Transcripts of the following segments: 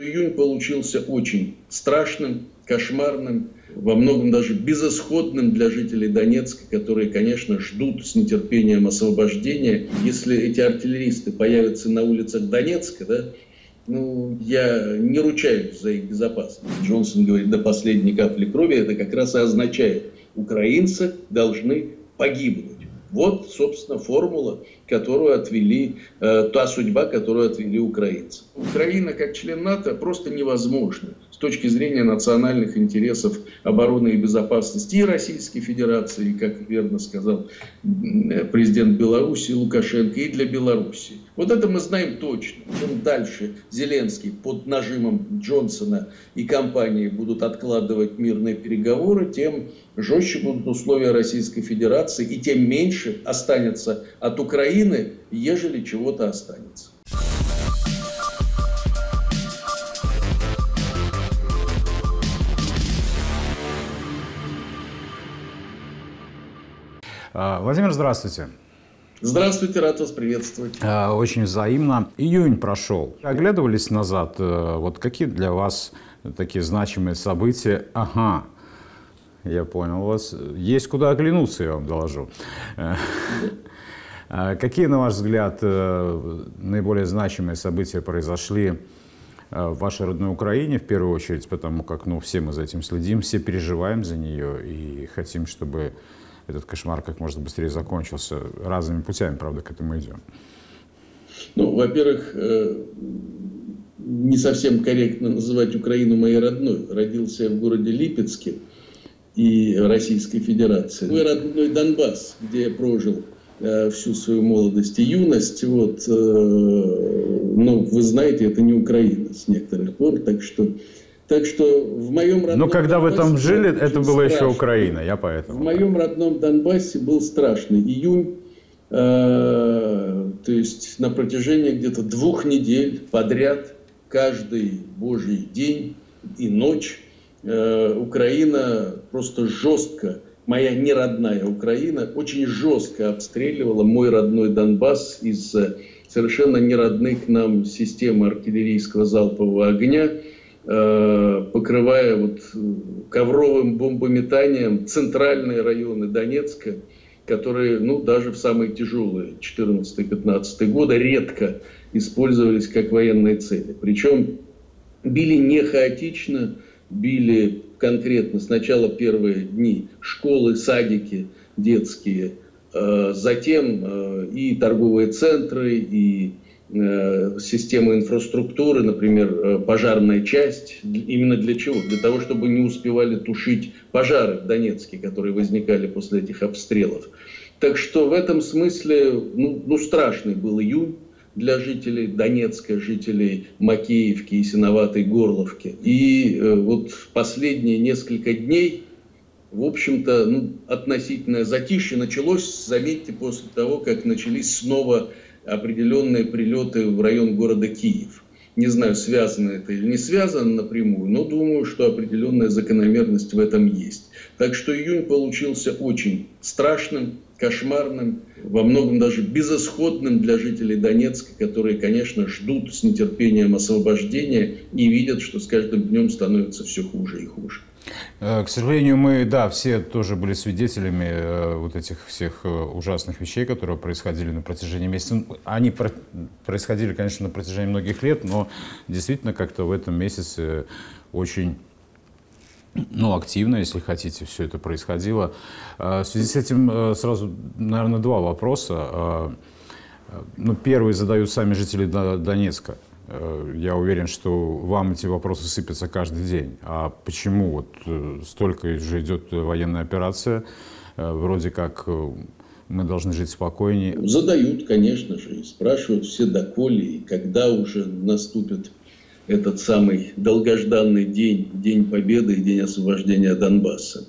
Июнь получился очень страшным, кошмарным, во многом даже безысходным для жителей Донецка, которые, конечно, ждут с нетерпением освобождения. Если эти артиллеристы появятся на улицах Донецка, да, ну, я не ручаюсь за их безопасность. Джонсон говорит, до последней капли крови, это как раз и означает, украинцы должны погибнуть. Вот, собственно, формула, которую отвели, э, та судьба, которую отвели украинцы. Украина как член НАТО просто невозможна с точки зрения национальных интересов обороны и безопасности и Российской Федерации, как верно сказал президент Беларуси Лукашенко, и для Беларуси. Вот это мы знаем точно. Чем дальше Зеленский под нажимом Джонсона и компании будут откладывать мирные переговоры, тем жестче будут условия Российской Федерации, и тем меньше останется от Украины, ежели чего-то останется. А, Владимир, здравствуйте. Здравствуйте, рад вас приветствовать. Очень взаимно. Июнь прошел. Оглядывались назад. Э, вот какие для вас такие значимые события? Ага, я понял вас. Есть куда оглянуться, я вам доложу. А какие, на ваш взгляд, э, наиболее значимые события произошли э, в вашей родной Украине, в первую очередь, потому как ну, все мы за этим следим, все переживаем за нее и хотим, чтобы этот кошмар как можно быстрее закончился. Разными путями, правда, к этому идем. Ну, во-первых, э, не совсем корректно называть Украину моей родной. Родился я в городе Липецке и Российской Федерации. Мой родной Донбасс, где я прожил э, всю свою молодость и юность. Вот, э, но вы знаете, это не Украина с некоторых пор, так что так что в моем родном Но когда Донбассе вы там жили, это была еще Украина, я поэтому. В моем родном Донбассе был страшный июнь. Э, то есть на протяжении где-то двух недель подряд, каждый божий день и ночь, э, Украина просто жестко, моя неродная Украина, очень жестко обстреливала мой родной Донбасс из совершенно неродных нам системы артиллерийского залпового огня – покрывая вот ковровым бомбометанием центральные районы Донецка, которые, ну, даже в самые тяжелые 14-15 годы редко использовались как военные цели. Причем били не хаотично, били конкретно сначала первые дни школы, садики детские, э, затем э, и торговые центры, и Э, системы инфраструктуры, например, э, пожарная часть. Именно для чего? Для того, чтобы не успевали тушить пожары в Донецке, которые возникали после этих обстрелов. Так что в этом смысле ну, ну страшный был июнь для жителей Донецка, жителей Макеевки и Синоватой Горловки. И э, вот последние несколько дней, в общем-то, ну, относительное затишье началось, заметьте, после того, как начались снова определенные прилеты в район города Киев. Не знаю, связано это или не связано напрямую, но думаю, что определенная закономерность в этом есть. Так что июнь получился очень страшным, кошмарным, во многом даже безысходным для жителей Донецка, которые, конечно, ждут с нетерпением освобождения и видят, что с каждым днем становится все хуже и хуже. Э, к сожалению, мы, да, все тоже были свидетелями э, вот этих всех э, ужасных вещей, которые происходили на протяжении месяца. Ну, они про происходили, конечно, на протяжении многих лет, но действительно как-то в этом месяце очень ну, активно, если хотите, все это происходило. В связи с этим сразу, наверное, два вопроса. Ну, первый задают сами жители Донецка. Э, я уверен, что вам эти вопросы сыпятся каждый день. А почему вот э, столько уже идет военная операция? Э, вроде как мы должны жить спокойнее. Задают, конечно же, и спрашивают все доколе, и когда уже наступит этот самый долгожданный день, День Победы и День освобождения Донбасса.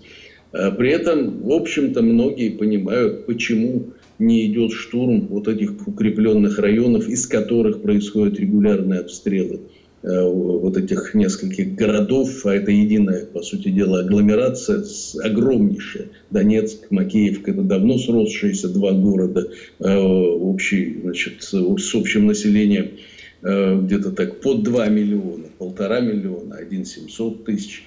При этом, в общем-то, многие понимают, почему не идет штурм вот этих укрепленных районов, из которых происходят регулярные обстрелы э, вот этих нескольких городов, а это единая, по сути дела, агломерация, огромнейшая. Донецк, Макеевка, это давно сросшиеся два города, э, общий, значит, с общим населением э, где-то так под 2 миллиона, полтора миллиона, 1 700 тысяч.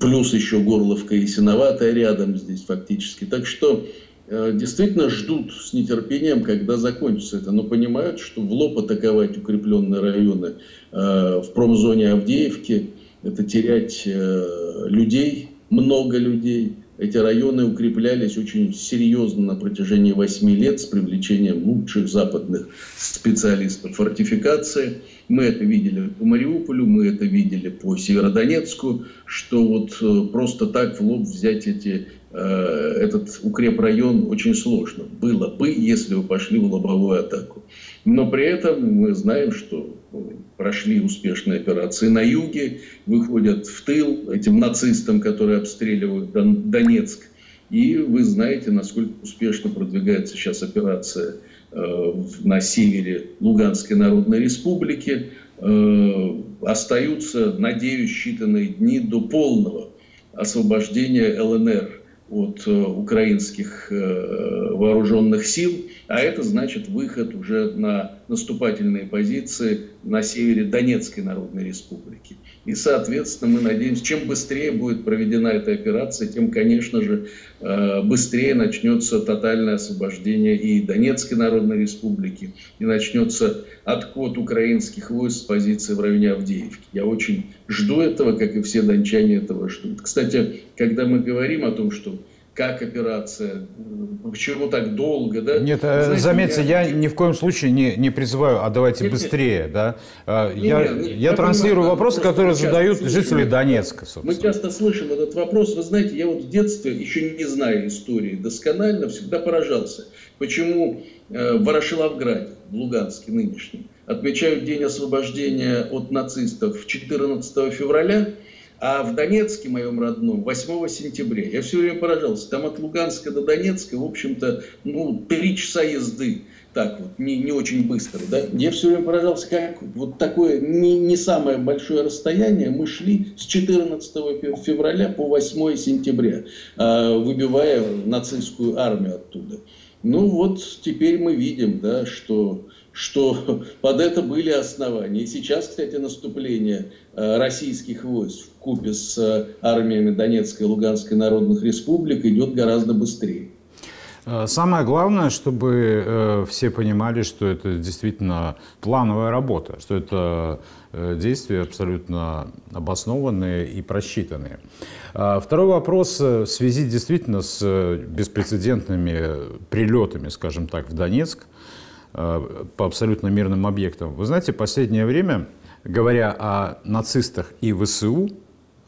Плюс еще Горловка и Синоватая рядом здесь фактически. Так что действительно ждут с нетерпением, когда закончится это, но понимают, что в лоб атаковать укрепленные районы в промзоне Авдеевки, это терять людей, много людей, эти районы укреплялись очень серьезно на протяжении 8 лет с привлечением лучших западных специалистов фортификации. Мы это видели по Мариуполю, мы это видели по Северодонецку, что вот э, просто так в лоб взять эти, э, этот укрепрайон очень сложно. Было бы, если бы пошли в лобовую атаку. Но при этом мы знаем, что прошли успешные операции на юге, выходят в тыл этим нацистам, которые обстреливают Донецк. И вы знаете, насколько успешно продвигается сейчас операция э, на севере Луганской Народной Республики. Э, остаются, надеюсь, считанные дни до полного освобождения ЛНР от э, украинских вооруженных сил. А это значит выход уже на наступательные позиции на севере Донецкой Народной Республики. И, соответственно, мы надеемся, чем быстрее будет проведена эта операция, тем, конечно же, э, быстрее начнется тотальное освобождение и Донецкой Народной Республики, и начнется отход украинских войск с позиции в районе Авдеевки. Я очень жду этого, как и все дончане этого ждут. Кстати, когда мы говорим о том, что как операция, почему так долго, да? Нет, э, Знаете, заметьте, я... я ни в коем случае не, не призываю, а давайте нет, быстрее, нет. да? А, нет, я, нет, я, я транслирую понимаю, вопросы, которые задают жители Донецка, собственно. Мы часто слышим этот вопрос, вы знаете, я вот в детстве, еще не зная истории досконально, всегда поражался, почему э, в Ворошиловграде, в Луганске нынешнем, отмечают День освобождения от нацистов 14 февраля, а в Донецке, моем родном, 8 сентября, я все время поражался, там от Луганска до Донецка, в общем-то, ну, три часа езды, так вот, не, не очень быстро, да. Я все время поражался, как вот такое не, не самое большое расстояние мы шли с 14 февраля по 8 сентября, а, выбивая нацистскую армию оттуда. Ну вот теперь мы видим, да, что что под это были основания. И сейчас, кстати, наступление э, российских войск в купе с э, армиями Донецкой и Луганской народных республик идет гораздо быстрее. Э, самое главное, чтобы все понимали, что это действительно плановая работа, что это действия абсолютно обоснованные и просчитанные. Второй вопрос в связи действительно с беспрецедентными прилетами, скажем так, в Донецк – по абсолютно мирным объектам. Вы знаете, последнее время, говоря о нацистах и ВСУ,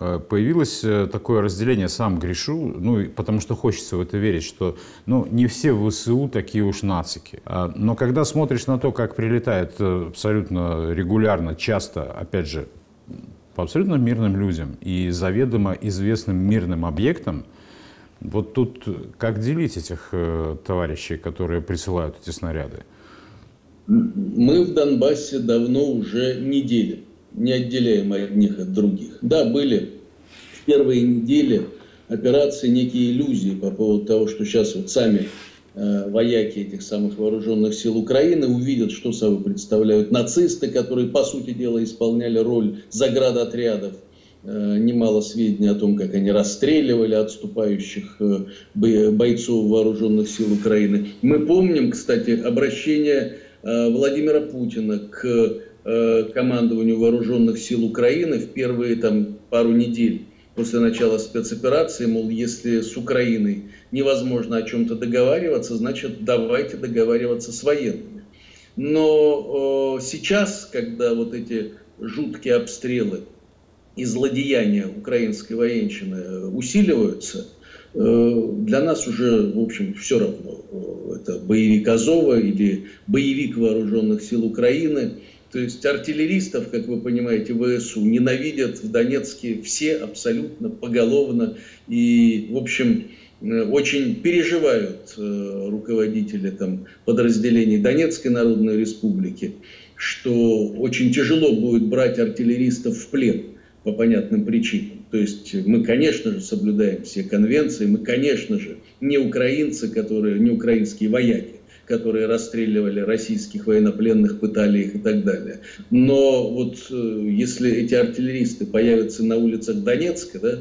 э, появилось э, такое разделение, сам грешу, ну, потому что хочется в это верить, что ну, не все в ВСУ такие уж нацики. А, но когда смотришь на то, как прилетает абсолютно регулярно, часто, опять же, по абсолютно мирным людям и заведомо известным мирным объектам, вот тут как делить этих товарищей, которые присылают эти снаряды? Мы в Донбассе давно уже не делим, не отделяем одних от других. Да, были в первые недели операции некие иллюзии по поводу того, что сейчас вот сами э, вояки этих самых вооруженных сил Украины увидят, что собой представляют нацисты, которые, по сути дела, исполняли роль заградотрядов. Э, немало сведений о том, как они расстреливали отступающих э, бойцов вооруженных сил Украины. Мы помним, кстати, обращение Владимира Путина к э, командованию вооруженных сил Украины в первые там, пару недель после начала спецоперации, мол, если с Украиной невозможно о чем-то договариваться, значит, давайте договариваться с военными. Но э, сейчас, когда вот эти жуткие обстрелы и злодеяния украинской военщины усиливаются – Э, для нас уже, в общем, все равно, э, это боевик Азова или боевик вооруженных сил Украины. То есть артиллеристов, как вы понимаете, ВСУ ненавидят в Донецке все абсолютно поголовно. И, в общем, э, очень переживают руководители там, подразделений Донецкой Народной Республики, что очень тяжело будет брать артиллеристов в плен по понятным причинам. То есть мы, конечно же, соблюдаем все конвенции, мы, конечно же, не украинцы, которые, не украинские вояки, которые расстреливали российских военнопленных, пытали их и так далее. Но вот э, если эти артиллеристы появятся на улицах Донецка, да,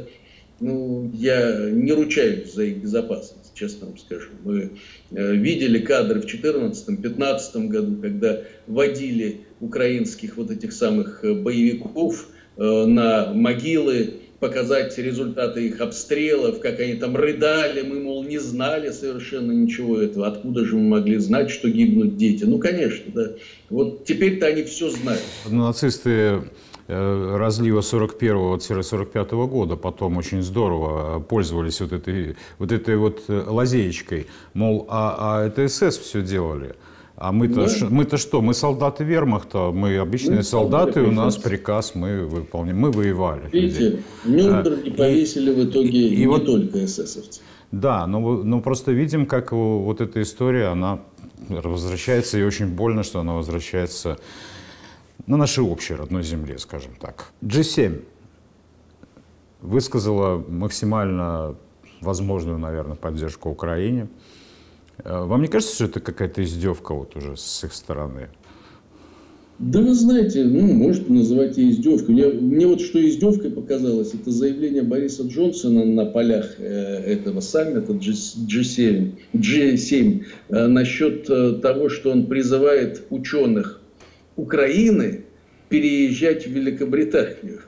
ну, я не ручаюсь за их безопасность, честно вам скажу. Мы э, видели кадры в 2014-2015 году, когда водили украинских вот этих самых э, боевиков на могилы показать результаты их обстрелов, как они там рыдали, мы, мол, не знали совершенно ничего этого. Откуда же мы могли знать, что гибнут дети? Ну, конечно, да. Вот теперь-то они все знают. Нацисты э, разлива 41-45 года потом очень здорово пользовались вот этой вот, этой вот э, лазеечкой. Мол, а, а это СС все делали. А мы-то, да. мы-то что? Мы солдаты вермахта, мы обычные мы солдаты, у нас приказ, мы выполняем, мы воевали. Видите, в Нюрнберге а, повесили в итоге и, не вот, только эсэсовцы. Да, но, но просто видим, как вот эта история, она возвращается, и очень больно, что она возвращается на нашей общей родной земле, скажем так. G7 высказала максимально возможную, наверное, поддержку Украине. Э, вам не кажется, что это какая-то издевка вот уже с их стороны? Да вы знаете, ну, может называть и издевкой. Мне, мне вот что издевкой показалось, это заявление Бориса Джонсона на полях э, этого саммита G, G7, G7 э, насчет э, того, что он призывает ученых Украины переезжать в Великобританию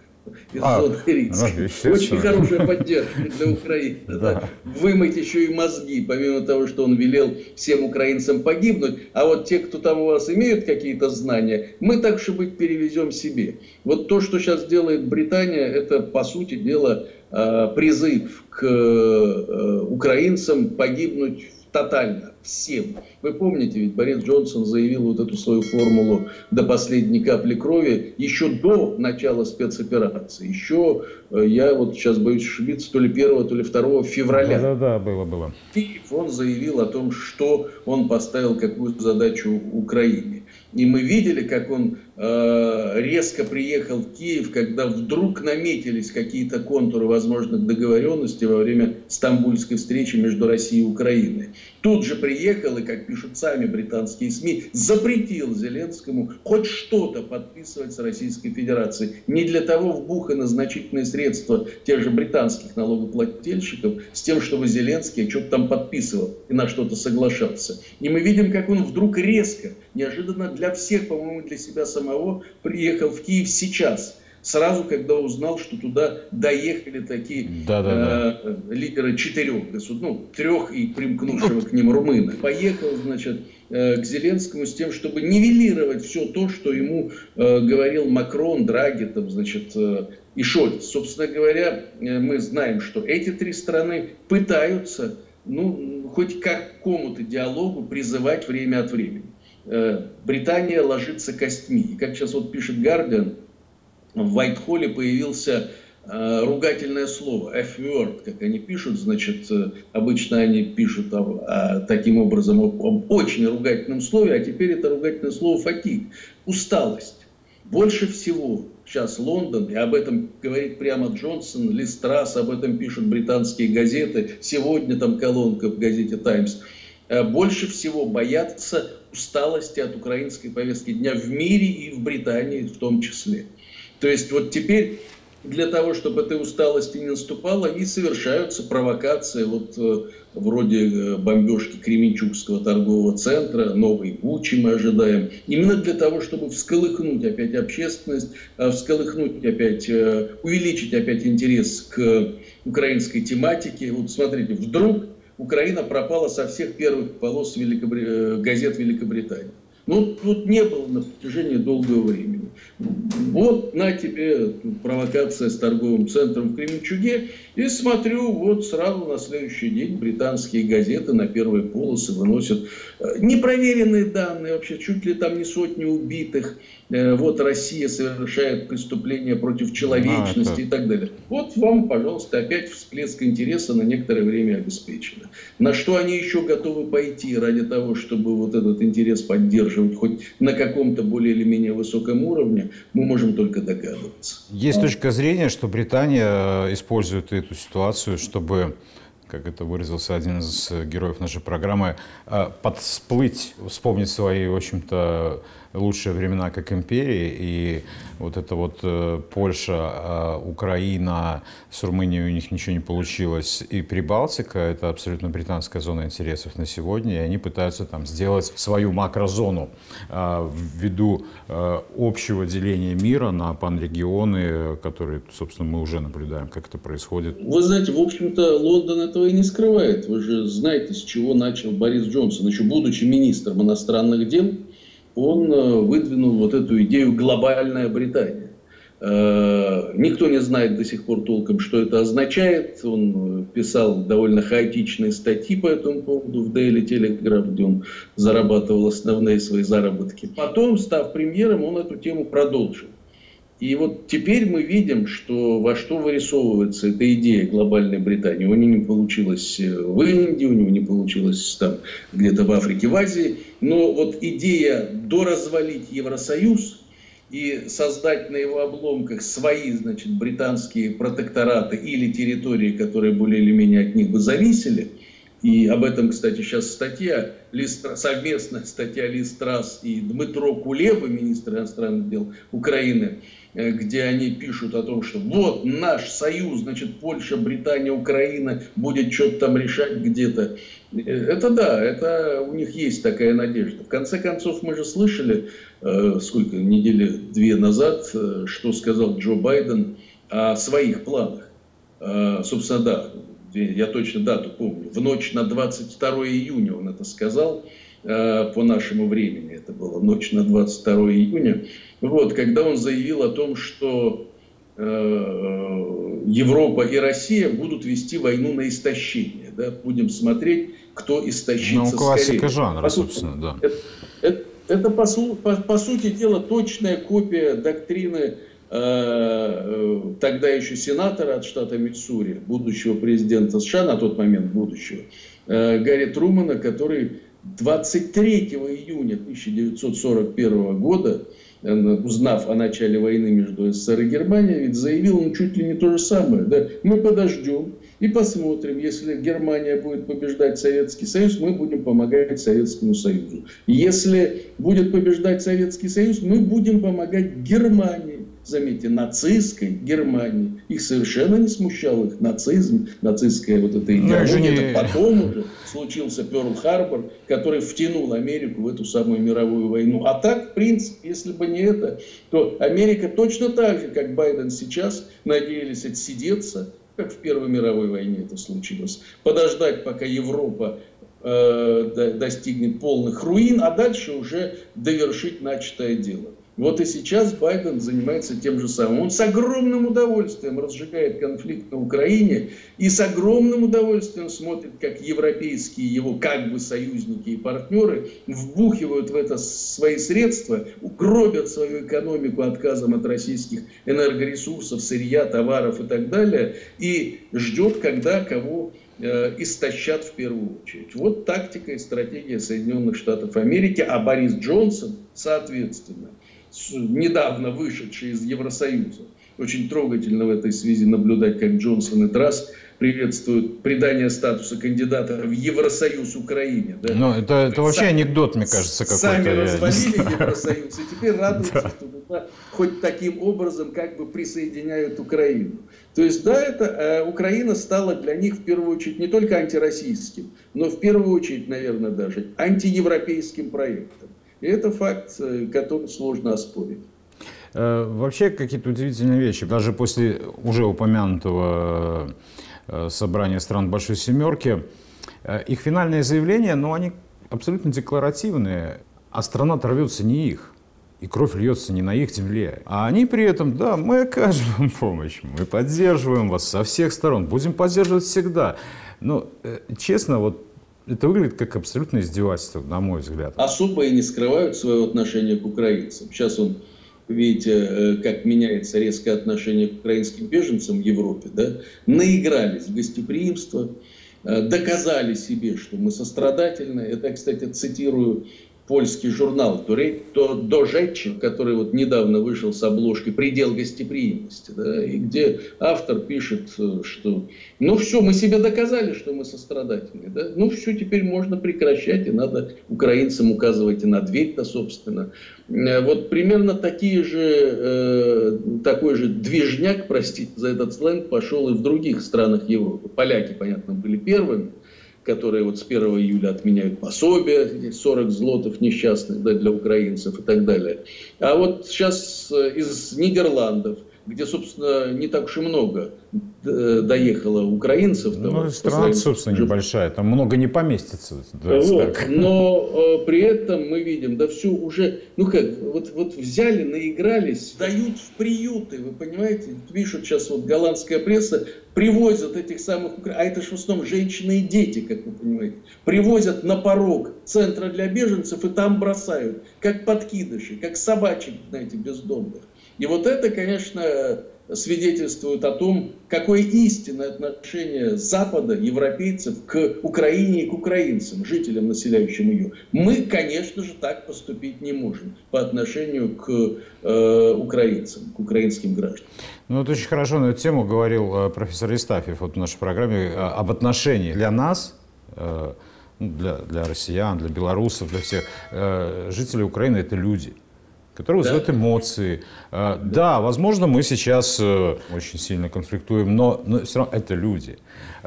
из а. Ну, Очень хорошая поддержка для Украины. Да. Вымыть еще и мозги, помимо того, что он велел всем украинцам погибнуть. А вот те, кто там у вас имеют какие-то знания, мы так, чтобы их перевезем себе. Вот то, что сейчас делает Британия, это, по сути дела, а, призыв к э, украинцам погибнуть тотально, всем. Вы помните, ведь Борис Джонсон заявил вот эту свою формулу до последней капли крови еще до начала спецоперации. Еще, э, я вот сейчас боюсь ошибиться, то ли 1, то ли 2 февраля. Да-да-да, было, было. И он заявил о том, что он поставил какую задачу Украине. И мы видели, как он резко приехал в Киев, когда вдруг наметились какие-то контуры возможных договоренностей во время стамбульской встречи между Россией и Украиной. Тут же приехал и, как пишут сами британские СМИ, запретил Зеленскому хоть что-то подписывать с Российской Федерацией. Не для того вбуханы значительные средства тех же британских налогоплательщиков с тем, чтобы Зеленский что-то там подписывал и на что-то соглашался. И мы видим, как он вдруг резко, неожиданно для всех, по-моему, для себя самого, приехал в Киев сейчас – сразу, когда узнал, что туда доехали такие да, да, э, да. лидеры четырех государств, ну, трех и примкнувшего к ним румына. Поехал, значит, э, к Зеленскому с тем, чтобы нивелировать все то, что ему э, говорил Макрон, Драги, там, значит, э, и Шольц. Собственно говоря, э, мы знаем, что эти три страны пытаются, ну, хоть к какому-то диалогу призывать время от времени. Э, Британия ложится костьми. И как сейчас вот пишет Гардиан, в Вайтхолле появился э, ругательное слово, F-word, как они пишут, значит, э, обычно они пишут о, о, таким образом об очень ругательном слове, а теперь это ругательное слово фатиг, усталость. Больше всего сейчас Лондон, и об этом говорит прямо Джонсон, Листрас, об этом пишут британские газеты, сегодня там колонка в газете «Таймс», больше всего боятся усталости от украинской повестки дня в мире и в Британии в том числе. То есть вот теперь для того, чтобы этой усталости не наступало, и совершаются провокации, вот э, вроде э, бомбежки Кременчугского торгового центра, новой Бучи мы ожидаем, именно для того, чтобы всколыхнуть опять общественность, э, всколыхнуть опять, увеличить опять интерес к украинской тематике. Вот смотрите, вдруг Украина пропала со всех первых полос Великобри... газет Великобритании. Ну, тут не было на протяжении долгого времени. Вот на тебе провокация с торговым центром в Кременчуге. И смотрю, вот сразу на следующий день британские газеты на первые полосы выносят э, непроверенные данные, вообще чуть ли там не сотни убитых. Э, вот Россия совершает преступления против человечности а, и так далее. Вот вам, пожалуйста, опять всплеск интереса на некоторое время обеспечено. На что они еще готовы пойти ради того, чтобы вот этот интерес поддерживать хоть на каком-то более или менее высоком уровне, мы можем только догадываться. Есть точка зрения, что Британия э, использует эту ситуацию, чтобы как это выразился один из героев нашей программы, подсплыть, вспомнить свои, в общем-то, лучшие времена как империи, и вот это вот э, Польша, э, Украина, с Румынией у них ничего не получилось, и Прибалтика — это абсолютно британская зона интересов на сегодня, и они пытаются там сделать свою макрозону э, ввиду общего деления мира на панрегионы, которые, собственно, мы уже наблюдаем, как это происходит. Вы знаете, в общем-то, Лондон этого и не скрывает. Вы же знаете, с чего начал Борис Джонсон, еще будучи министром иностранных дел, он э, выдвинул вот эту идею глобальная Британия. Э, никто не знает до сих пор толком, что это означает. Он э, писал довольно хаотичные статьи по этому поводу в Daily Telegraph, где он зарабатывал основные свои заработки. Потом, став премьером, он эту тему продолжил. И вот теперь мы видим, что во что вырисовывается эта идея глобальной Британии. У него не получилось в Индии, у него не получилось там где-то в Африке, в Азии. Но вот идея доразвалить Евросоюз и создать на его обломках свои, значит, британские протектораты или территории, которые более или менее от них бы зависели, и об этом, кстати, сейчас статья, совместная статья Листрас и Дмитро Кулеба, министр иностранных дел Украины, Э, где они пишут о том, что вот наш союз, значит, Польша, Британия, Украина будет что-то там решать где-то. Э, это да, это у них есть такая надежда. В конце концов, мы же слышали, э, сколько, недели две назад, что сказал Джо Байден о своих планах. Собственно, да, я точно дату помню. В ночь на 22 июня он это сказал по нашему времени. Это было ночь на 22 июня. Вот, когда он заявил о том, что э, Европа и Россия будут вести войну на истощение. Да? Будем смотреть, кто истощится ну, классика скорее. жанра, по собственно, да. Это, это, это по, по, по сути дела точная копия доктрины э, э, тогда еще сенатора от штата Миссури, будущего президента США, на тот момент будущего, э, Гарри Трумана, который 23 июня 1941 года узнав о начале войны между СССР и Германией, ведь заявил ну, чуть ли не то же самое. Да? Мы подождем и посмотрим, если Германия будет побеждать Советский Союз, мы будем помогать Советскому Союзу. Если будет побеждать Советский Союз, мы будем помогать Германии заметьте, нацистской Германии. Их совершенно не смущал их нацизм, нацистская вот эта идеология. Это потом уже случился Перл-Харбор, который втянул Америку в эту самую мировую войну. А так, в принципе, если бы не это, то Америка точно так же, как Байден сейчас, надеялись отсидеться, как в Первой мировой войне это случилось, подождать, пока Европа э, достигнет полных руин, а дальше уже довершить начатое дело. Вот и сейчас Байден занимается тем же самым. Он с огромным удовольствием разжигает конфликт на Украине и с огромным удовольствием смотрит, как европейские его как бы союзники и партнеры вбухивают в это свои средства, гробят свою экономику отказом от российских энергоресурсов, сырья, товаров и так далее, и ждет, когда кого э, истощат в первую очередь. Вот тактика и стратегия Соединенных Штатов Америки, а Борис Джонсон, соответственно, недавно вышедший из Евросоюза. Очень трогательно в этой связи наблюдать, как Джонсон и Трасс приветствуют придание статуса кандидата в Евросоюз Украине. Да? Ну, это, это вообще сами, анекдот, мне кажется, какой-то. Сами развалили Евросоюз, и теперь радуются, да. что туда хоть таким образом как бы присоединяют Украину. То есть, да, это э, Украина стала для них в первую очередь не только антироссийским, но в первую очередь, наверное, даже антиевропейским проектом. И это факт, э, который сложно оспорить. Э, вообще какие-то удивительные вещи. Даже после уже упомянутого э, собрания стран Большой Семерки, их финальные заявления, ну, они абсолютно декларативные, а страна рвется не их. И кровь льется не на их земле. А они при этом, да, мы окажем вам помощь, мы поддерживаем вас со всех сторон, будем поддерживать всегда. Но, честно, вот это выглядит как абсолютное издевательство, на мой взгляд. Особо и не скрывают свое отношение к украинцам. Сейчас он, видите, э, как меняется резкое отношение к украинским беженцам в Европе. Да? Наигрались в гостеприимство, э, доказали себе, что мы сострадательны. Это, кстати, цитирую польский журнал, то, Дожетчик, который вот недавно вышел с обложкой «Предел гостеприимности», да, и где автор пишет, э, что ну все, мы себе доказали, что мы сострадательные, да, ну все, теперь можно прекращать, и надо украинцам указывать и на дверь-то, собственно. Э, вот примерно такие же, э, такой же движняк, простите за этот сленг, пошел и в других странах Европы. Поляки, понятно, были первыми, которые вот с 1 июля отменяют пособия, 40 злотов несчастных да, для украинцев и так далее. А вот сейчас э, из Нидерландов – где, собственно, не так уж и много э, доехало украинцев. Ну, страна, собственно, небольшая, там много не поместится. Вот, но э, при этом мы видим, да все уже, ну как, вот, вот взяли, наигрались, дают в приюты, вы понимаете, пишут сейчас вот голландская пресса, привозят этих самых, а это же в основном женщины и дети, как вы понимаете, привозят на порог центра для беженцев и там бросают, как подкидыши, как собачек, знаете, бездомных. И вот это, конечно, свидетельствует о том, какое истинное отношение Запада, европейцев к Украине и к украинцам, жителям, населяющим ее. Мы, конечно же, так поступить не можем по отношению к э, украинцам, к украинским гражданам. Ну, вот очень хорошо на эту тему говорил э, профессор Истафьев вот в нашей программе э, об отношении для нас, э, ну, для, для россиян, для белорусов, для всех. Жители Украины – это люди – которые вызывают да. эмоции. Да. да, возможно, мы сейчас э, очень сильно конфликтуем, но, но все равно это люди.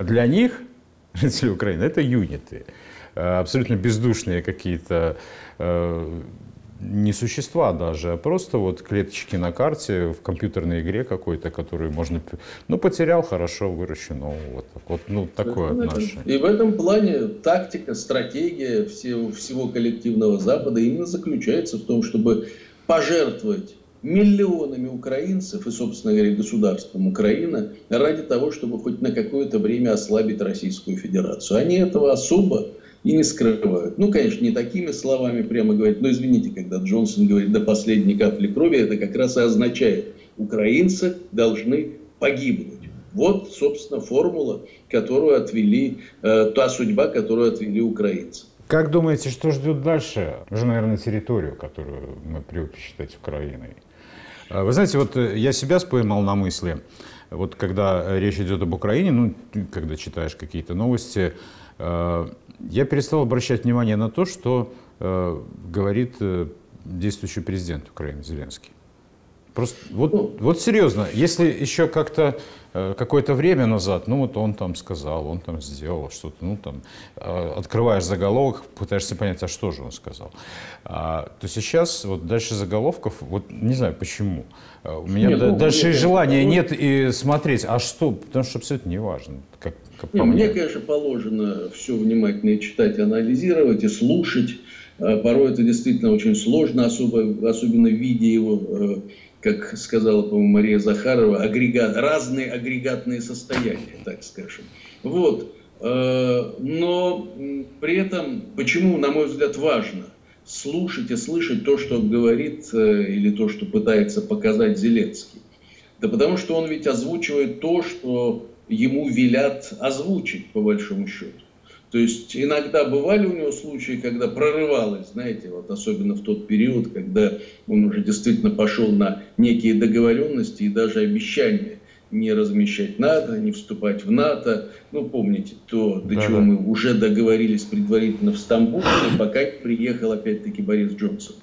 Для них, жители Украины, это юниты. Э, абсолютно бездушные какие-то э, не существа даже, а просто вот клеточки на карте в компьютерной игре какой-то, которую можно... Ну, потерял, хорошо, выращу, ну, вот, вот ну, такое в отношение. И в этом плане тактика, стратегия всего, всего коллективного Запада именно заключается в том, чтобы пожертвовать миллионами украинцев и, собственно говоря, государством Украины ради того, чтобы хоть на какое-то время ослабить Российскую Федерацию. Они этого особо и не скрывают. Ну, конечно, не такими словами прямо говорят, но извините, когда Джонсон говорит до последней капли крови, это как раз и означает, украинцы должны погибнуть. Вот, собственно, формула, которую отвели, э, та судьба, которую отвели украинцы. Как думаете, что ждет дальше? Уже, наверное, территорию, которую мы привыкли считать Украиной. А, вы знаете, вот э, я себя споймал на мысли, вот когда речь идет об Украине, ну, когда читаешь какие-то новости, э, я перестал обращать внимание на то, что э, говорит действующий президент Украины Зеленский. Просто вот, ну, вот серьезно, если еще как-то э, какое-то время назад, ну вот он там сказал, он там сделал что-то, ну там э, открываешь заголовок, пытаешься понять, а что же он сказал, а, то сейчас вот дальше заголовков, вот не знаю почему, э, у меня нет, да, ну, дальше нет, желания нет, нет и смотреть, а что, потому что все это не важно. Как, как нет, мне, конечно, положено все внимательно читать, анализировать и слушать. Порой это действительно очень сложно, особо, особенно видя его как сказала, по-моему, Мария Захарова, агрегат, разные агрегатные состояния, так скажем. Вот. Э, но при этом, почему, на мой взгляд, важно слушать и слышать то, что говорит э, или то, что пытается показать Зеленский? Да потому что он ведь озвучивает то, что ему велят озвучить, по большому счету. То есть иногда бывали у него случаи, когда прорывалось, знаете, вот особенно в тот период, когда он уже действительно пошел на некие договоренности и даже обещания не размещать НАТО, не вступать в НАТО. Ну, помните, то, до да, чего мы уже договорились предварительно в Стамбуле, пока приехал опять-таки Борис Джонсон.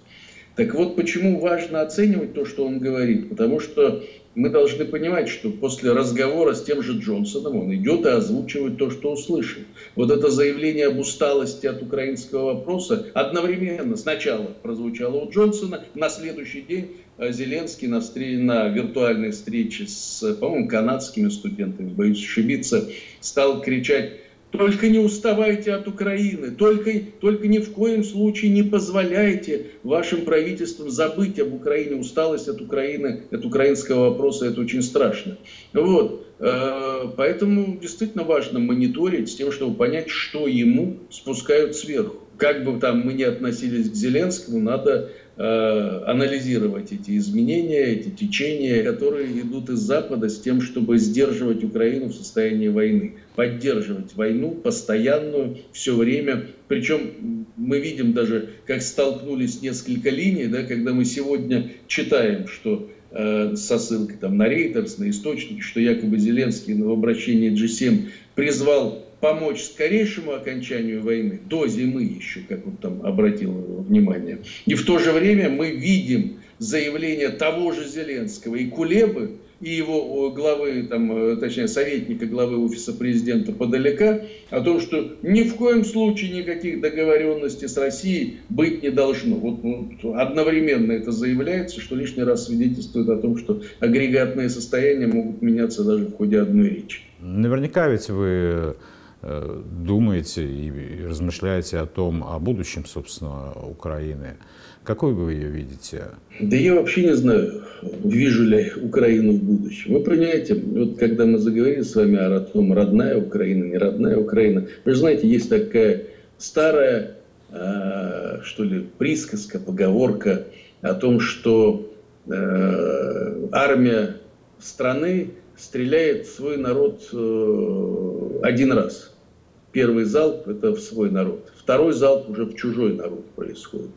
Так вот, почему важно оценивать то, что он говорит? Потому что мы должны понимать, что после разговора с тем же Джонсоном он идет и озвучивает то, что услышал. Вот это заявление об усталости от украинского вопроса одновременно сначала прозвучало у Джонсона, на следующий день э, Зеленский на, встр... на виртуальной встрече с, по-моему, канадскими студентами, боюсь ошибиться, стал кричать только не уставайте от Украины, только, только ни в коем случае не позволяйте вашим правительствам забыть об Украине. Усталость от Украины, от украинского вопроса, это очень страшно. Вот. Э, поэтому действительно важно мониторить с тем, чтобы понять, что ему спускают сверху. Как бы там мы ни относились к Зеленскому, надо анализировать эти изменения, эти течения, которые идут из Запада с тем, чтобы сдерживать Украину в состоянии войны, поддерживать войну постоянную, все время. Причем мы видим даже, как столкнулись несколько линий, да, когда мы сегодня читаем, что э, со ссылкой там, на Рейтерс, на источники, что якобы Зеленский в обращении G7 призвал помочь скорейшему окончанию войны, до зимы еще, как он там обратил внимание. И в то же время мы видим заявление того же Зеленского и Кулебы, и его главы, там, э, точнее, советника главы офиса президента подалека, о том, что ни в коем случае никаких договоренностей с Россией быть не должно. Вот, вот одновременно это заявляется, что лишний раз свидетельствует о том, что агрегатные состояния могут меняться даже в ходе одной речи. Наверняка ведь вы думаете и размышляете о том, о будущем, собственно, Украины. Какой вы ее видите? Да я вообще не знаю, вижу ли Украину в будущем. Вы понимаете, вот когда мы заговорили с вами о том, родная Украина, не родная Украина, вы же знаете, есть такая старая, э, что ли, присказка, поговорка о том, что э, армия страны стреляет в свой народ э, один раз. Первый залп – это в свой народ. Второй залп уже в чужой народ происходит.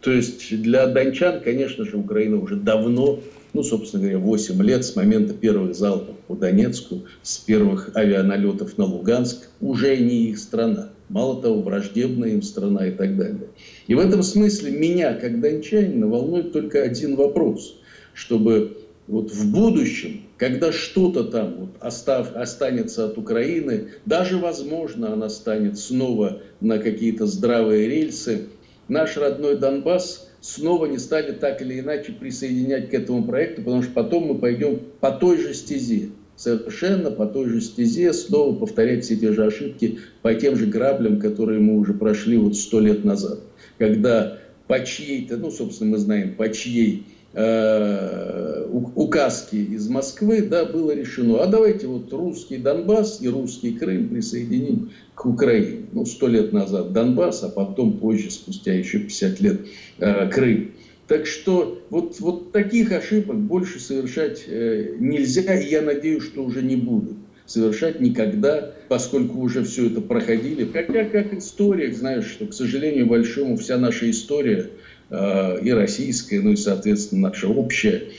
То есть для дончан, конечно же, Украина уже давно, ну, собственно говоря, 8 лет с момента первых залпов по Донецку, с первых авианалетов на Луганск, уже не их страна. Мало того, враждебная им страна и так далее. И в этом смысле меня, как дончанина, волнует только один вопрос, чтобы вот в будущем, когда что-то там вот остав, останется от Украины, даже, возможно, она станет снова на какие-то здравые рельсы, наш родной Донбасс снова не стали так или иначе присоединять к этому проекту, потому что потом мы пойдем по той же стезе, совершенно по той же стезе, снова повторять все те же ошибки по тем же граблям, которые мы уже прошли вот сто лет назад. Когда по чьей-то, ну, собственно, мы знаем, по чьей э, указки из Москвы, да, было решено, а давайте вот русский Донбасс и русский Крым присоединим к Украине. Ну, сто лет назад Донбасс, а потом позже, спустя еще 50 лет, э, Крым. Так что вот, вот таких ошибок больше совершать э, нельзя, и я надеюсь, что уже не будут совершать никогда, поскольку уже все это проходили. Хотя, как историк, знаешь, что, к сожалению большому, вся наша история и российская, ну и, соответственно, наша общая,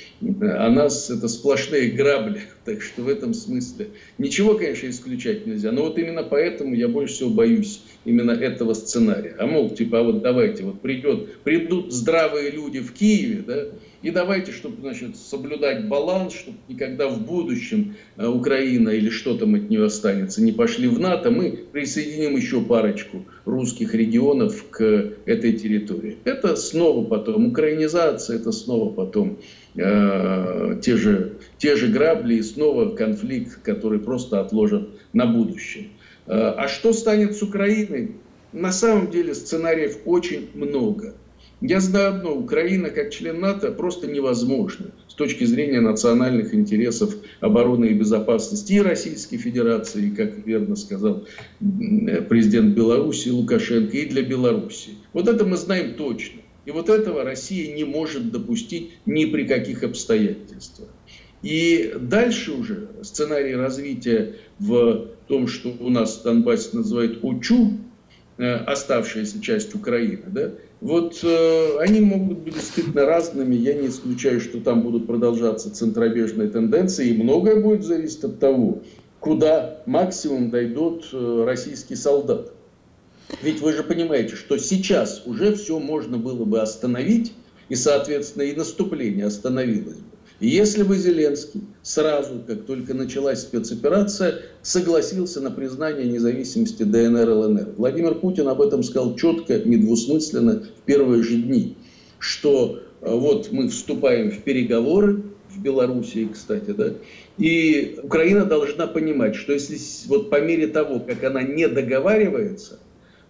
а нас это сплошные грабли. Так что в этом смысле ничего, конечно, исключать нельзя. Но вот именно поэтому я больше всего боюсь именно этого сценария. А мол, типа, а вот давайте, вот придет, придут здравые люди в Киеве, да, и давайте, чтобы значит, соблюдать баланс, чтобы никогда в будущем э, Украина или что там от нее останется не пошли в НАТО, мы присоединим еще парочку русских регионов к этой территории. Это снова потом украинизация, это снова потом э, те, же, те же грабли и снова конфликт, который просто отложат на будущее. Э, а что станет с Украиной? На самом деле сценариев очень много. Я знаю одно, Украина как член НАТО просто невозможна с точки зрения национальных интересов обороны и безопасности и Российской Федерации, как верно сказал президент Беларуси Лукашенко, и для Беларуси. Вот это мы знаем точно. И вот этого Россия не может допустить ни при каких обстоятельствах. И дальше уже сценарий развития в том, что у нас Донбасс называют УЧУ, э, оставшаяся часть Украины, да, вот э, они могут быть действительно разными. Я не исключаю, что там будут продолжаться центробежные тенденции. И многое будет зависеть от того, куда максимум дойдут э, российские солдаты. Ведь вы же понимаете, что сейчас уже все можно было бы остановить, и, соответственно, и наступление остановилось бы. Если бы Зеленский сразу, как только началась спецоперация, согласился на признание независимости ДНР и ЛНР. Владимир Путин об этом сказал четко, недвусмысленно в первые же дни, что э, вот мы вступаем в переговоры, в Белоруссии, кстати, да, и Украина должна понимать, что если вот по мере того, как она не договаривается,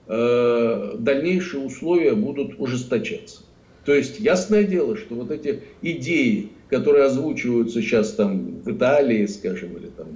э, дальнейшие условия будут ужесточаться. То есть ясное дело, что вот эти идеи, которые озвучиваются сейчас там в Италии, скажем, или там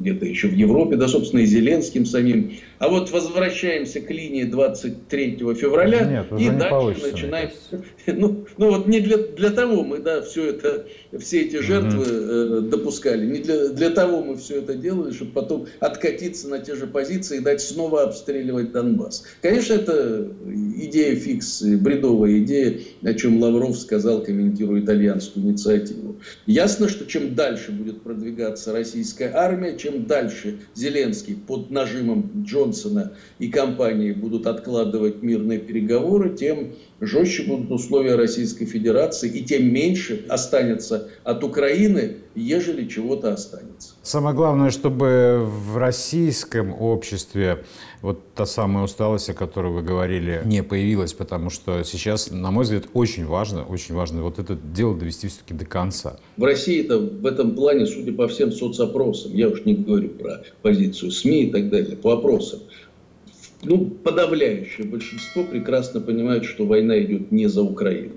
где-то еще в Европе, да, собственно, и Зеленским самим. А вот возвращаемся к линии 23 февраля Нет, и дальше начинаем. Ну, ну вот не для, для того мы, да, все это, все эти жертвы э, допускали. Не для, для того мы все это делали, чтобы потом откатиться на те же позиции и дать снова обстреливать Донбасс. Конечно, это идея фикс, бредовая идея, о чем Лавров сказал, комментируя итальянскую инициативу. Ясно, что чем дальше будет продвигаться российская армия, чем дальше Зеленский под нажимом Джонсона и компании будут откладывать мирные переговоры, тем жестче будут условия Российской Федерации, и тем меньше останется от Украины, ежели чего-то останется. Самое главное, чтобы в российском обществе вот та самая усталость, о которой вы говорили, не появилась, потому что сейчас, на мой взгляд, очень важно, очень важно вот это дело довести все-таки до конца. В России это в этом плане, судя по всем соцопросам, я уж не говорю про позицию СМИ и так далее, по опросам, ну, подавляющее большинство прекрасно понимают, что война идет не за Украину.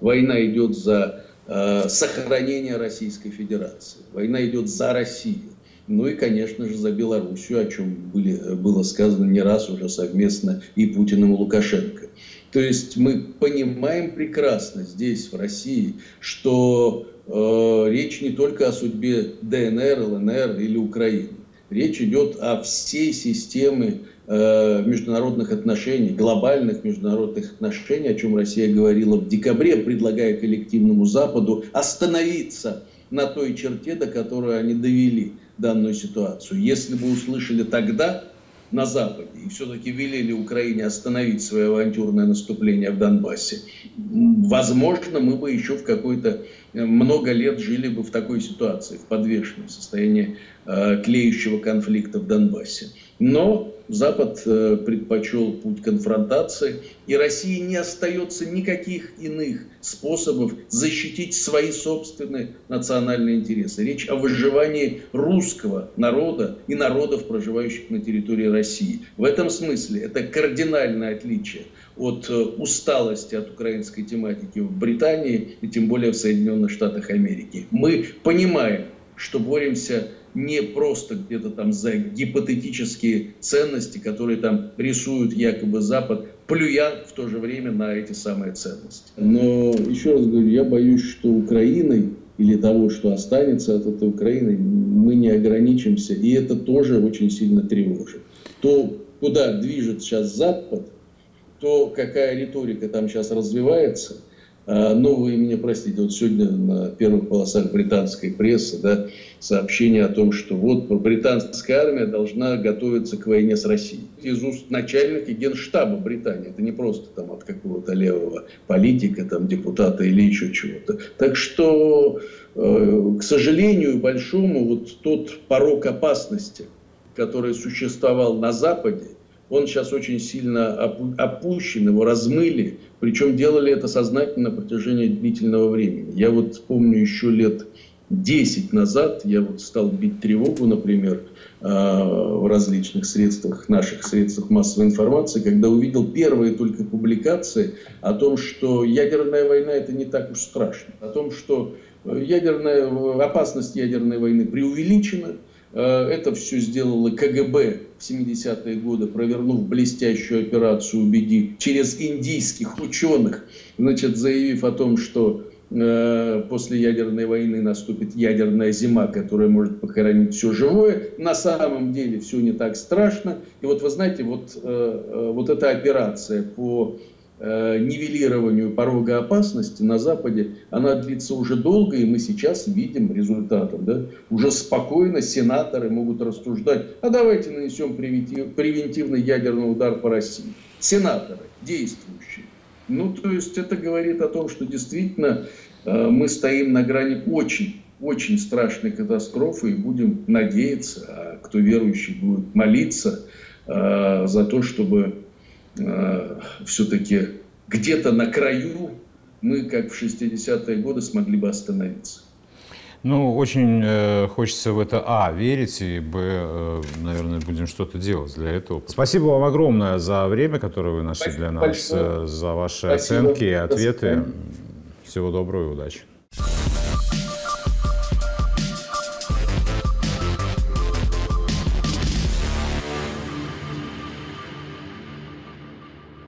Война идет за э, сохранение Российской Федерации. Война идет за Россию. Ну и, конечно же, за Белоруссию, о чем были, было сказано не раз уже совместно и Путиным, и Лукашенко. То есть мы понимаем прекрасно здесь, в России, что э, речь не только о судьбе ДНР, ЛНР или Украины. Речь идет о всей системе Э, международных отношений, глобальных международных отношений, о чем Россия говорила в декабре, предлагая коллективному Западу остановиться на той черте, до которой они довели данную ситуацию. Если бы услышали тогда на Западе и все-таки велели Украине остановить свое авантюрное наступление в Донбассе, возможно, мы бы еще в какой-то э, много лет жили бы в такой ситуации, в подвешенном состоянии э, клеющего конфликта в Донбассе. Но Запад э, предпочел путь конфронтации, и России не остается никаких иных способов защитить свои собственные национальные интересы. Речь о выживании русского народа и народов, проживающих на территории России. В этом смысле это кардинальное отличие от э, усталости от украинской тематики в Британии и тем более в Соединенных Штатах Америки. Мы понимаем, что боремся не просто где-то там за гипотетические ценности, которые там рисуют якобы Запад, плюя в то же время на эти самые ценности. Но еще раз говорю, я боюсь, что Украиной или того, что останется от этой Украины, мы не ограничимся. И это тоже очень сильно тревожит. То, куда движет сейчас Запад, то какая риторика там сейчас развивается – а, ну, вы меня простите, вот сегодня на первых полосах британской прессы да, сообщение о том, что вот британская армия должна готовиться к войне с Россией. Из уст начальника генштаба Британии. Это не просто там от какого-то левого политика, там, депутата или еще чего-то. Так что, э, к сожалению большому, вот тот порог опасности, который существовал на Западе, он сейчас очень сильно опущен, его размыли, причем делали это сознательно на протяжении длительного времени. Я вот помню еще лет 10 назад, я вот стал бить тревогу, например, а, в различных средствах, наших средствах массовой информации, когда увидел первые только публикации о том, что ядерная война это не так уж страшно, о том, что ядерная, опасность ядерной войны преувеличена, это все сделало КГБ в 70-е годы, провернув блестящую операцию «Убеди» через индийских ученых, значит, заявив о том, что э, после ядерной войны наступит ядерная зима, которая может похоронить все живое. На самом деле все не так страшно. И вот вы знаете, вот, э, вот эта операция по Э, нивелированию порога опасности на Западе, она длится уже долго, и мы сейчас видим результатов. Да? Уже спокойно сенаторы могут рассуждать, а давайте нанесем превентивный ядерный удар по России. Сенаторы, действующие. Ну, то есть это говорит о том, что действительно э, мы стоим на грани очень, очень страшной катастрофы и будем надеяться, а кто верующий будет молиться э, за то, чтобы э, все-таки где-то на краю мы, как в 60-е годы, смогли бы остановиться. Ну, очень э, хочется в это, а, верить, и, б, э, наверное, будем что-то делать для этого. Спасибо вам огромное за время, которое вы нашли Спасибо для нас, большое. Э, за ваши Спасибо. оценки и ответы. Всего доброго и удачи.